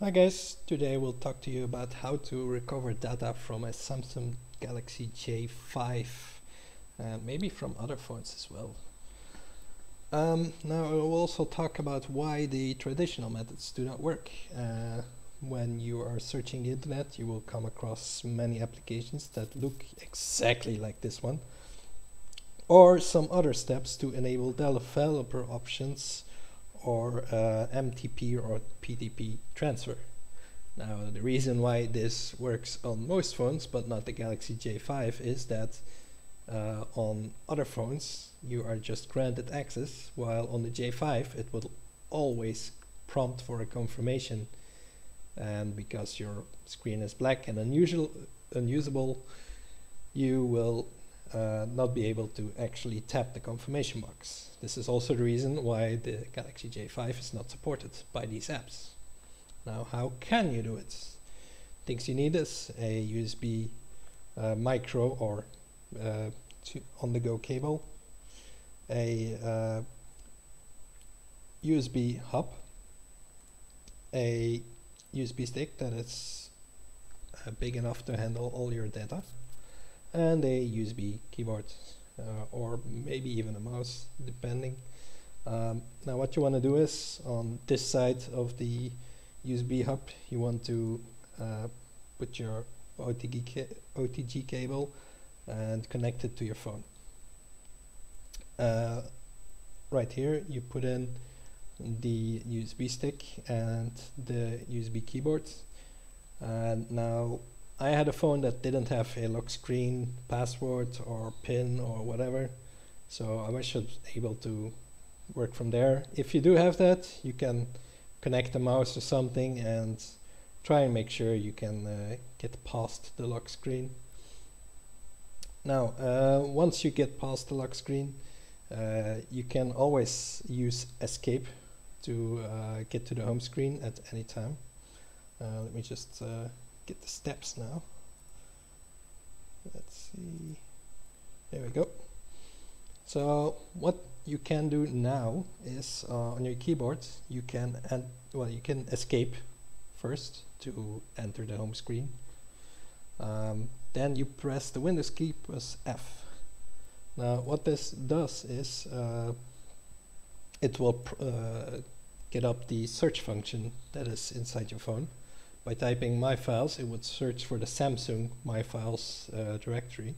Hi guys, today we'll talk to you about how to recover data from a Samsung Galaxy J5 and maybe from other phones as well. Um, now we'll also talk about why the traditional methods do not work. Uh, when you are searching the internet you will come across many applications that look exactly like this one or some other steps to enable developer options or uh, MTP or PTP transfer. Now the reason why this works on most phones but not the Galaxy J5 is that uh, on other phones you are just granted access while on the J5 it will always prompt for a confirmation and because your screen is black and unusual, unusable you will uh, not be able to actually tap the confirmation box. This is also the reason why the Galaxy J5 is not supported by these apps. Now how can you do it? Things you need is a USB uh, micro or uh, on-the-go cable, a USB uh, hub, a USB stick that is uh, big enough to handle all your data, and a USB keyboard uh, or maybe even a mouse depending. Um, now what you want to do is on this side of the USB hub you want to uh, put your OTG, ca OTG cable and connect it to your phone. Uh, right here you put in the USB stick and the USB keyboard. And now I had a phone that didn't have a lock screen password or pin or whatever. So I was able to work from there. If you do have that you can connect a mouse or something and try and make sure you can uh, get past the lock screen. Now uh, once you get past the lock screen uh, you can always use escape to uh, get to the home screen at any time. Uh, let me just uh, get the steps now. Let's see. There we go. So what you can do now is uh, on your keyboard you can and well you can escape first to enter the home screen. Um, then you press the Windows key plus F. Now what this does is uh, it will uh, get up the search function that is inside your phone by typing my files, it would search for the Samsung my files uh, directory.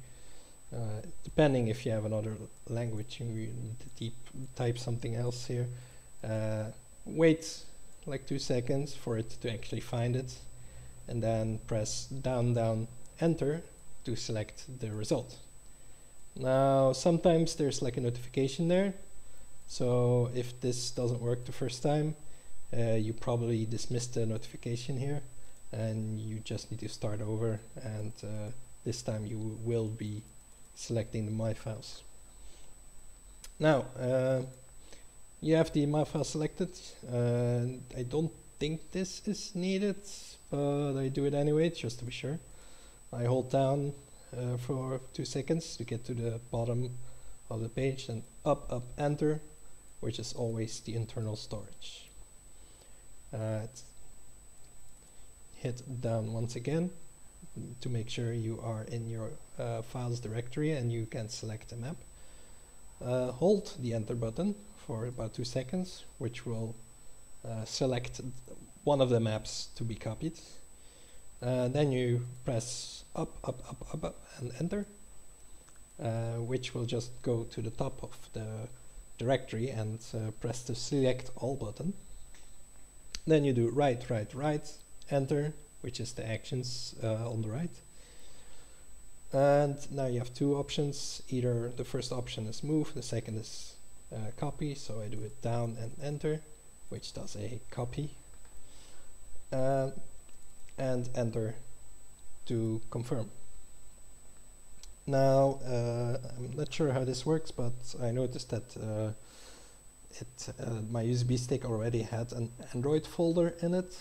Uh, depending if you have another language, you need to type something else here. Uh, wait like two seconds for it to actually find it, and then press down, down, enter to select the result. Now, sometimes there's like a notification there. So if this doesn't work the first time, uh, you probably dismiss the notification here and you just need to start over and uh, this time you will be selecting the my files. Now uh, you have the my file selected and I don't think this is needed but I do it anyway just to be sure. I hold down uh, for two seconds to get to the bottom of the page and up up enter which is always the internal storage. Uh, hit down once again to make sure you are in your uh, files directory and you can select a map. Uh, hold the enter button for about two seconds which will uh, select one of the maps to be copied. Uh, then you press up, up, up, up, up and enter uh, which will just go to the top of the directory and uh, press the select all button. Then you do right, right, right enter, which is the actions uh, on the right. And now you have two options. Either the first option is move, the second is uh, copy. So I do it down and enter, which does a copy. Uh, and enter to confirm. Now, uh, I'm not sure how this works, but I noticed that uh, it, uh, my USB stick already had an Android folder in it.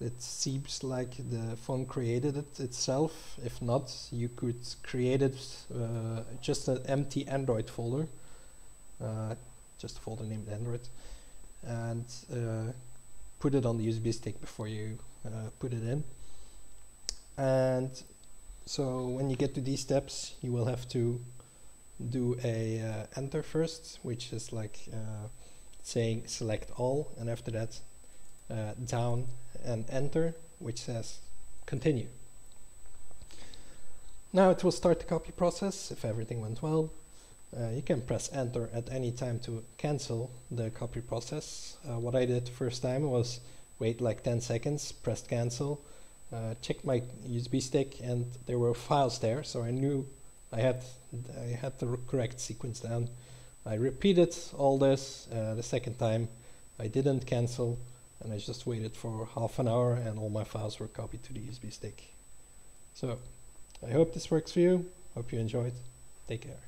It seems like the phone created it itself. If not, you could create it uh, just an empty Android folder, uh, just a folder named Android, and uh, put it on the USB stick before you uh, put it in. And so when you get to these steps, you will have to do a uh, enter first, which is like uh, saying select all, and after that uh, down and enter, which says continue. Now it will start the copy process if everything went well. Uh, you can press enter at any time to cancel the copy process. Uh, what I did the first time was wait like 10 seconds, pressed cancel, uh, checked my USB stick and there were files there so I knew I had I had the correct sequence down. I repeated all this uh, the second time. I didn't cancel and I just waited for half an hour and all my files were copied to the USB stick. So I hope this works for you. Hope you enjoyed. Take care.